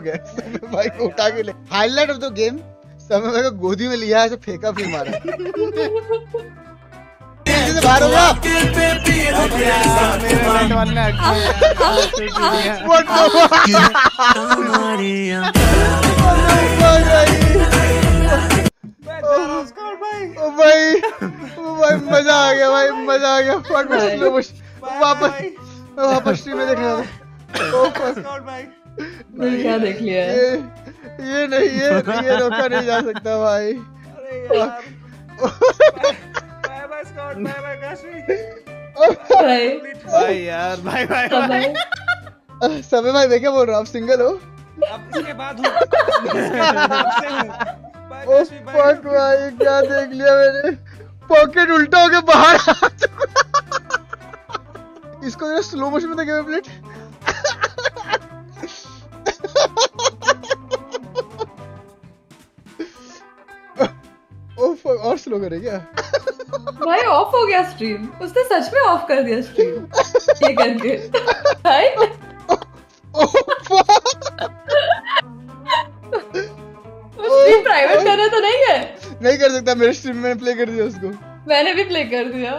गया समय भाई उठा के ले। हाईलाइट ऑफ़ द गेम समय भाई को गोदी में लिया है तो फेंका फिर मारा। हो मज़ा आ गया भाई मज़ा आ गया। वापस वापस स्ट्रीम में देखना था ओ fuck. नहीं क्या देख लिया है? ये ये नहीं ये ये रोका नहीं जा सकता भाई। भाई। भाई यार भाई भाई सब भाई। भाई समय भाई मैं क्या बोल रहा हूँ? आप सिंगल हो? अब इसके बाद हूँ। ओ फक भाई क्या देख लिया मैंने? पॉकेट उल्टा होके बाहर आ चुका इसको जरा स्लो मोशन में देखिए प्लेट और स्लो करे क्या? भाई ऑफ़ हो गया स्ट्रीम उसने सच में ऑफ़ कर दिया स्ट्रीम ये करके। भाई। स्ट्रीम प्राइवेट कर रहा तो नहीं है। नहीं कर सकता मेरे स्ट्रीम में प्ले कर दिया उसको। मैंने भी प्ले कर दिया।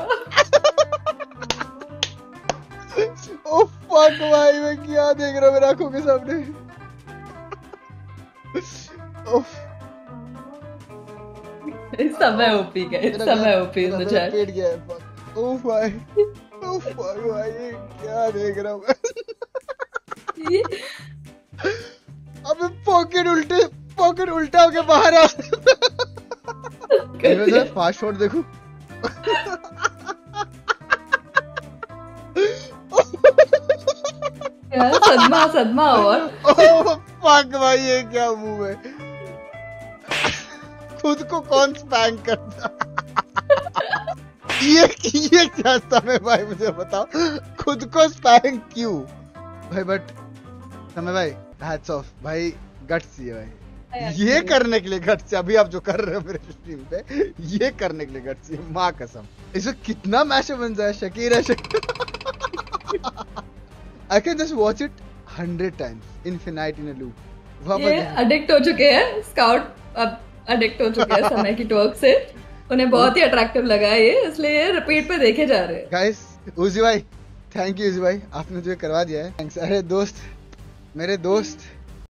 ओ फक भाई मैं क्या देख रहा हूँ? मेरे आँखों के सामने। ओफ समय ओपी गए समय ओपी इन द मेरा चैट पेट गया है fuck. ओह भाई ओह भाई ये क्या देख रहा हूँ मैं? अबे पॉकेट उल्टे पॉकेट उल्टा होके बाहर आ मैं जरा फास्ट फॉरवर्ड देखूँ। यार सदमा सदमा ओह फक भाई ये क्या मुँह है? खुद को कौन स्पैंक करता? ये ये क्या समय भाई मुझे बताओ। खुद को स्पैंक क्यों? भाई बट समय भाई हैट्स ऑफ़ भाई गट्स ये भाई। ये करने के लिए गट्स अभी आप जो कर रहे हो मेरे स्ट्रीम पे ये करने के लिए गट्स ये माँ कसम। इसमें कितना मैच बन जाए शकीर है I can just watch it hundred times infinite in loop ये पर अडिक्ट हो चुके हैं स्काउट अब अडिक्ट हो चुके हैं समय की टॉक से। उन्हें बहुत ही अट्रैक्टिव लगा ये, इसलिए ये रिपीट पे देखे जा रहे हैं। गाइस उजी भाई थैंक यू उजी भाई, आपने जो करवा दिया है। थैंक्स अरे दोस्त, मेरे दोस्त